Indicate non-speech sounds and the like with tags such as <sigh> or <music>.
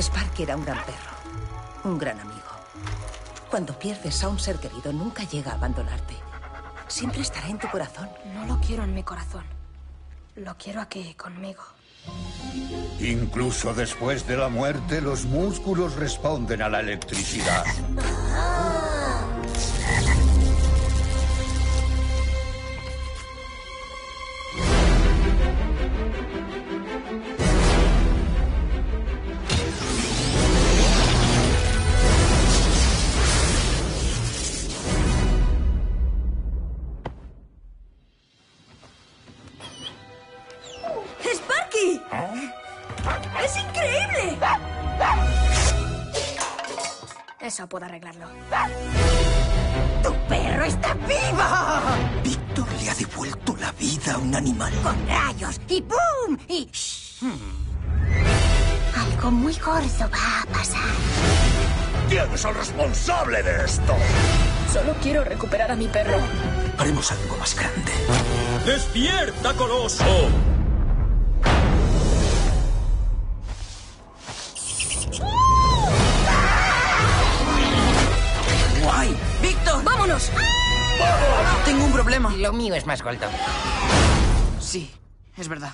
Sparky era un gran perro, un gran amigo. Cuando pierdes a un ser querido, nunca llega a abandonarte. Siempre estará en tu corazón. No lo quiero en mi corazón. Lo quiero aquí, conmigo. Incluso después de la muerte, los músculos responden a la electricidad. <laughs> ¡Es increíble! Eso puedo arreglarlo. ¡Tu perro está vivo! Víctor le ha devuelto la vida a un animal. Con rayos y ¡pum! Y... Algo muy gordo va a pasar. ¿Quién es el responsable de esto? Solo quiero recuperar a mi perro. Haremos algo más grande. ¡Despierta, coloso! ¡Vámonos! Tengo un problema. Lo mío es más gordo. Sí, es verdad.